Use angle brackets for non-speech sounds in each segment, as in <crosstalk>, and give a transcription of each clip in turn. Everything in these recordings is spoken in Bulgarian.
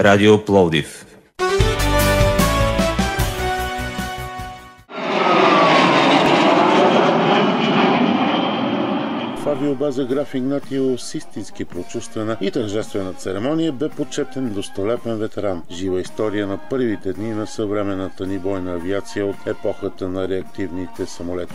Радио Пловдив. Авиобаза граф Игнатио с истински прочувствена и тържествена церемония бе почетен достолепен ветеран. Жива история на първите дни на съвременната ни бойна авиация от епохата на реактивните самолети.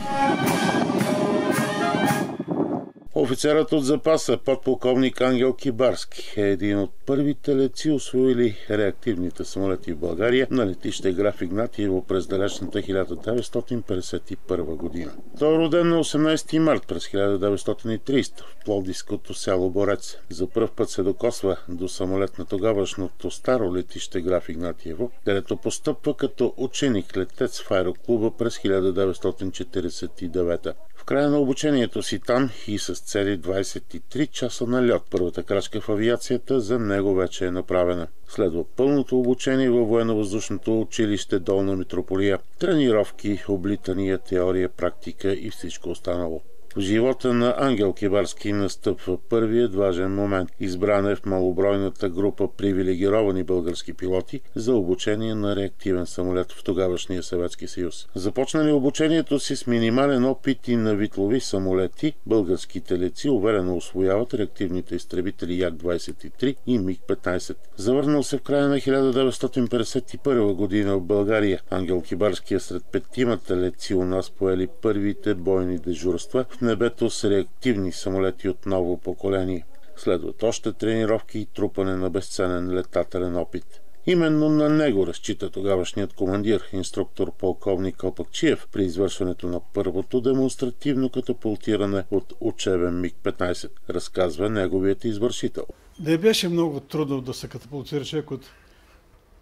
Офицерът от запаса, подполковник Ангел Кибарски, е един от първите леци, освоили реактивните самолети в България на летище Граф Игнатиево през далечната 1951 година. Той е роден на 18 март през 1930 в Пловдивското село Борец. За първ път се докосва до самолет на тогавашното старо летище Граф Игнатиево, където постъпва като ученик-летец в аероклуба през 1949. В края на обучението си там и с цели 23 часа на лед, първата крачка в авиацията за него вече е направена. Следва пълното обучение във военно-въздушното училище Долна Митрополия, тренировки, облитания, теория, практика и всичко останало. В живота на Ангел Кибарски настъпва първият важен момент. Избран е в малобройната група привилегировани български пилоти за обучение на реактивен самолет в тогавашния Съветски съюз. Започнали обучението си с минимален опит и на витлови самолети, българските леци уверено освояват реактивните изтребители Як-23 и МиГ-15. Завърнал се в края на 1951 година в България. Ангел Кибарски е сред петимата леци у нас поели първите бойни дежурства в небето с реактивни самолети от ново поколение. Следват още тренировки и трупане на безценен летателен опит. Именно на него разчита тогавашният командир, инструктор полковник Калпакчиев, при извършването на първото демонстративно катапултиране от учебен МиГ-15, разказва неговият извършител. Не беше много трудно да се катапултира човек от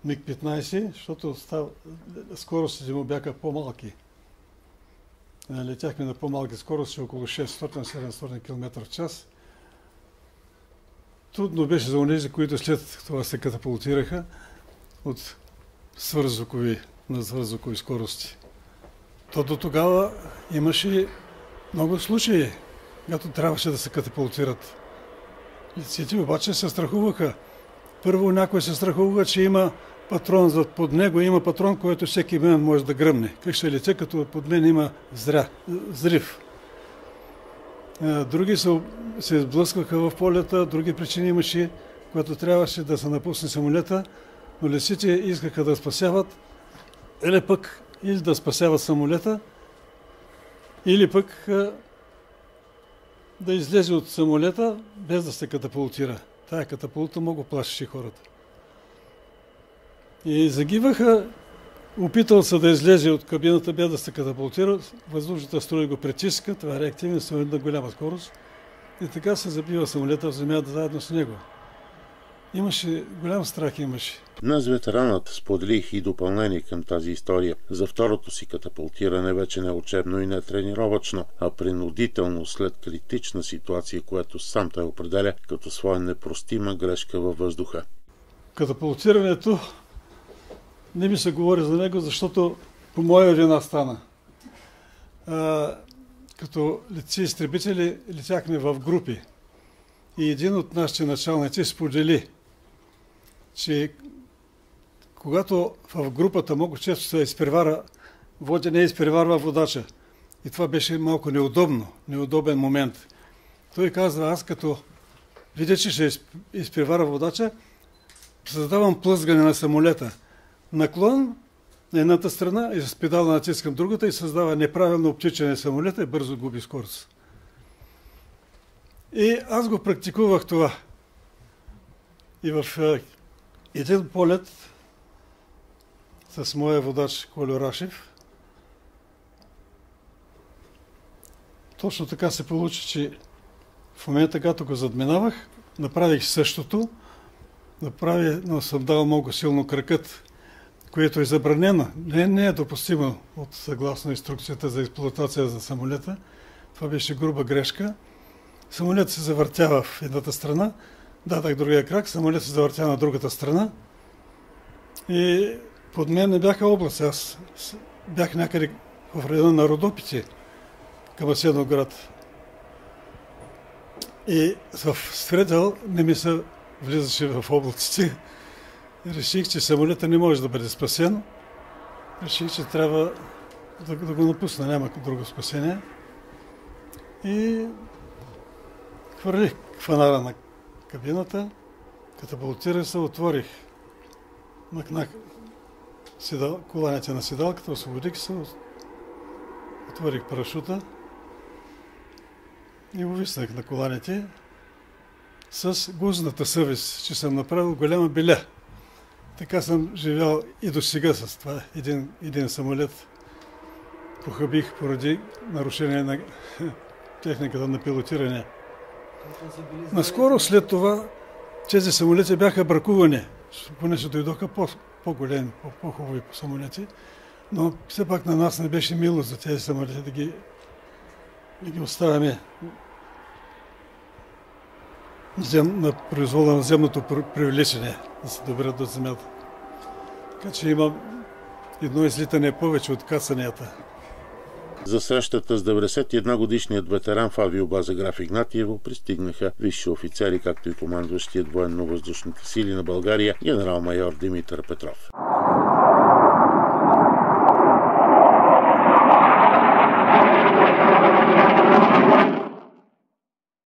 МиГ-15, защото став... скоростите му бяха по-малки. Летяхме на по-малки скорости, около 600-700 км в час. Трудно беше за онези, които след това се катапултираха от свързвукови, на свързвукови скорости. То до тогава имаше много случаи, когато трябваше да се катапултират. Лиците обаче се страхуваха. Първо някой се страхува, че има патрон под него, има патрон, който всеки момент може да гръмне. Как ще лице, като под мен има зря, зрив. Други се, се изблъскваха в полета, други причини имаше, когато трябваше да се напусне самолета, но лесите искаха да спасяват или пък или да спасяват самолета, или пък да излезе от самолета без да се катапултира. Тая катапулта много плашеше хората. И загиваха, опитал се да излезе от кабината, без да се катапултира, въздушната струя го притиска, това е реактивен самолет на голяма скорост. И така се забива самолета в земята заедно с него. Имаше голям страх, имаше. Днес ветеранът споделих и допълнение към тази история. За второто си катапултиране вече не учебно и не тренировачно, а принудително след критична ситуация, която сам той определя като своя непростима грешка във въздуха. Катапултирането не ми се говори за него, защото по моя вина стана. А, като летци изтребители летяхме в групи. И един от нашите началници сподели, че когато в групата много често се изпревара, водя не изпреварва водача. И това беше малко неудобно, неудобен момент. Той казва, аз като видя, че ще изпревара водача, създавам плъзгане на самолета. Наклон на едната страна и с педала натискам другата и създава неправилно обтичане самолета и бързо губи скорост. И аз го практикувах това. И в един полет с моя водач Колю Рашев, точно така се получи, че в момента, когато го задминавах, направих същото, направи, но съм дал много силно кръкът, което е забранено. Не, не е допустимо от съгласно инструкцията за експлуатация за самолета. Това беше груба грешка. Самолет се завъртява в едната страна, дадах другия крак, самолет се завъртя на другата страна и под мен не бяха области. Аз бях някъде в района на Родопите, към Асеноград. И в Средел не ми се влизаше в облаците. Реших, че самолета не може да бъде спасен. Реших, че трябва да, да го напусна, няма друго спасение. И хвърлих фанара на кабината, катапултирах се, отворих, макнах седал, коланите на седалката, освободих се, отворих парашута и увиснах на коланите с гузната съвест, че съм направил голяма беля. Така съм живял и до сега с това. Един, един самолет похабих поради нарушение на <laughs> техниката на пилотиране. Наскоро след това тези самолети бяха бракувани, понеже дойдоха по, по-големи, по-хубави самолети, но все пак на нас не беше мило за тези самолети да ги, да ги оставяме на произвола на земното привличане, да се добрят до земята. Така че има едно излитане повече от касанията. За срещата с 91 годишният ветеран в авиобаза Граф Игнатиево пристигнаха висши офицери, както и командващият военно-въздушните сили на България генерал-майор Димитър Петров.